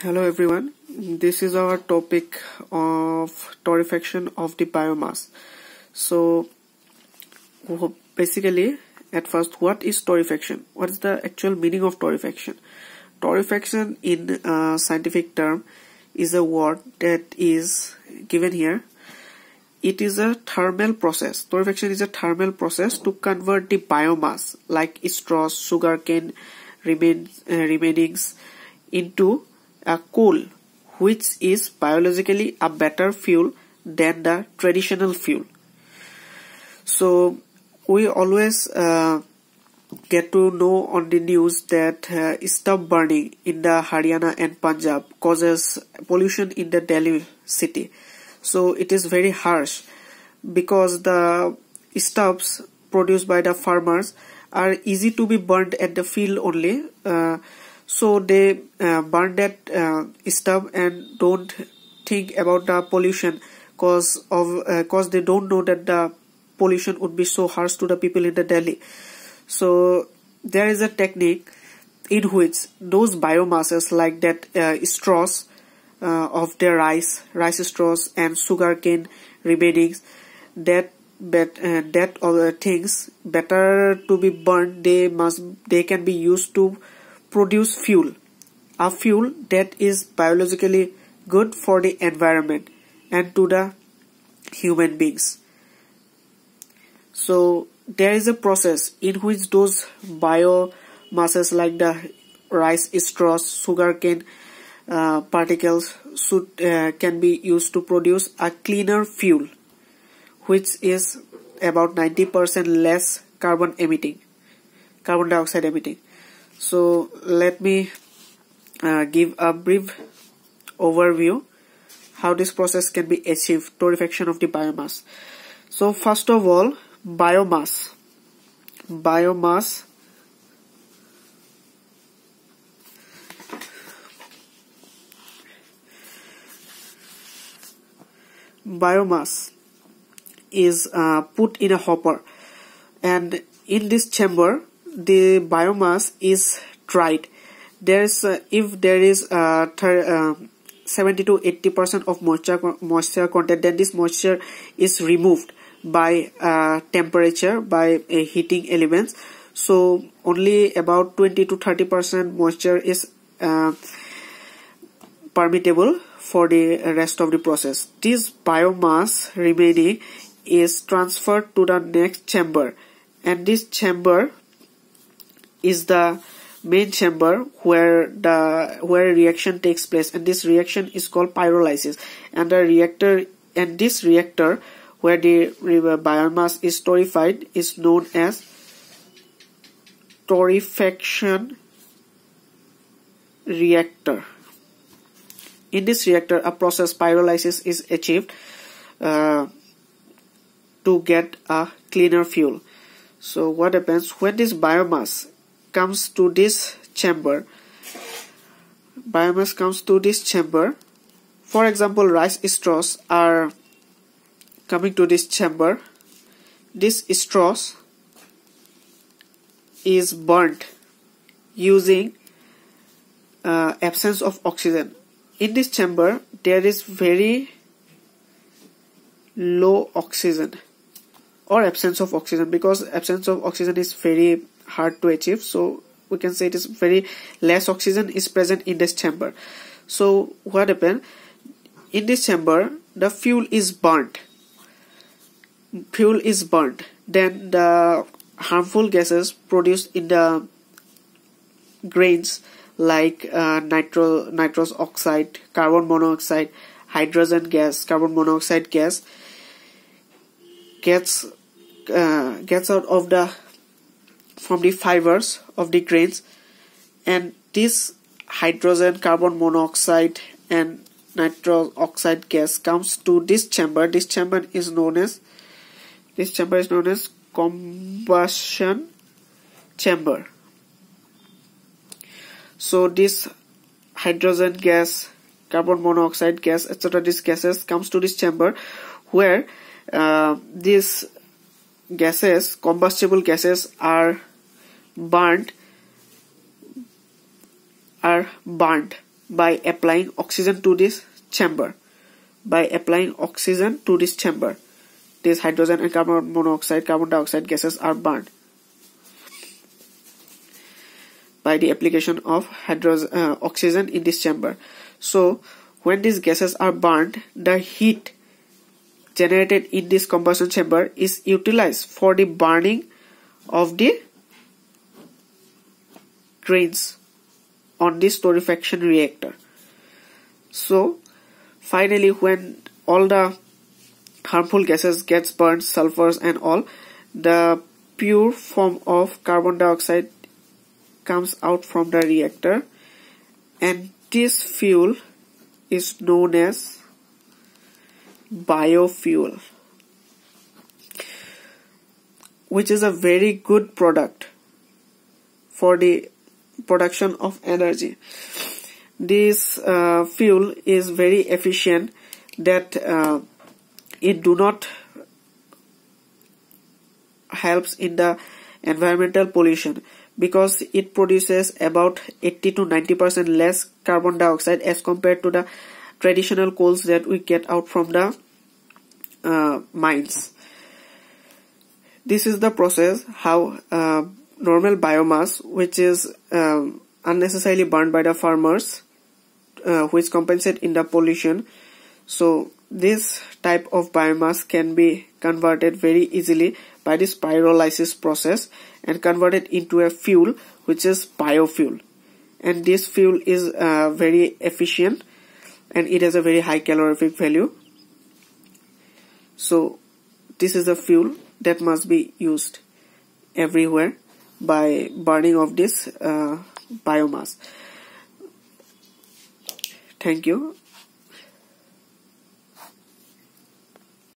Hello everyone, this is our topic of torrefaction of the biomass. So basically at first what is torrefaction? What is the actual meaning of torrefaction? Torrefaction in a scientific term is a word that is given here. It is a thermal process. Torrefaction is a thermal process to convert the biomass like straws, sugarcane remain, uh, remainings into a coal which is biologically a better fuel than the traditional fuel. So we always uh, get to know on the news that uh, stubble burning in the Haryana and Punjab causes pollution in the Delhi city. So it is very harsh because the stubs produced by the farmers are easy to be burned at the field only. Uh, so they uh, burn that uh, stuff and don't think about the pollution cause of uh, cause they don't know that the pollution would be so harsh to the people in the Delhi. So there is a technique in which those biomasses like that uh, straws uh, of their rice rice straws and sugarcane remainings that but uh, that other things better to be burned they must they can be used to produce fuel. A fuel that is biologically good for the environment and to the human beings. So there is a process in which those biomasses like the rice straws sugarcane uh, particles should, uh, can be used to produce a cleaner fuel which is about 90% less carbon emitting carbon dioxide emitting so let me uh, give a brief overview how this process can be achieved torrefaction of the biomass. So first of all biomass. Biomass. Biomass is uh, put in a hopper. And in this chamber the biomass is dried. There's uh, if there is uh, uh, 70 to 80 percent of moisture moisture content then this moisture is removed by uh, temperature by heating elements. So only about 20 to 30 percent moisture is uh, permittable for the rest of the process. This biomass remaining is transferred to the next chamber and this chamber is the main chamber where the where reaction takes place. And this reaction is called pyrolysis. And the reactor and this reactor where the biomass is torrefied is known as torrefaction reactor. In this reactor a process pyrolysis is achieved uh, to get a cleaner fuel. So what happens? When this biomass comes to this chamber. Biomass comes to this chamber. For example rice straws are coming to this chamber. This straws is burnt using uh, absence of oxygen. In this chamber there is very low oxygen or absence of oxygen because absence of oxygen is very hard to achieve. So we can say it is very less oxygen is present in this chamber. So what happened? In this chamber the fuel is burnt fuel is burnt then the harmful gases produced in the grains like uh, nitro nitrous oxide carbon monoxide hydrogen gas carbon monoxide gas gets uh, gets out of the from the fibers of the grains. And this hydrogen carbon monoxide and nitrous oxide gas comes to this chamber. This chamber is known as this chamber is known as combustion chamber. So this hydrogen gas carbon monoxide gas etc these gases comes to this chamber where uh, these gases combustible gases are burnt are burned by applying oxygen to this chamber. By applying oxygen to this chamber this hydrogen and carbon monoxide carbon dioxide gases are burned by the application of hydrogen uh, oxygen in this chamber. So when these gases are burned the heat generated in this combustion chamber is utilized for the burning of the grains on this torrefaction reactor. So finally when all the harmful gases gets burned sulfurs and all the pure form of carbon dioxide comes out from the reactor. And this fuel is known as biofuel which is a very good product for the production of energy. This uh, fuel is very efficient that uh, it do not helps in the environmental pollution because it produces about 80 to 90 percent less carbon dioxide as compared to the traditional coals that we get out from the uh, mines. This is the process how uh, normal biomass which is um, unnecessarily burned by the farmers uh, which compensate in the pollution. So this type of biomass can be converted very easily by this pyrolysis process and converted into a fuel which is biofuel. And this fuel is uh, very efficient and it has a very high calorific value. So this is a fuel that must be used everywhere by burning of this uh, biomass. Thank you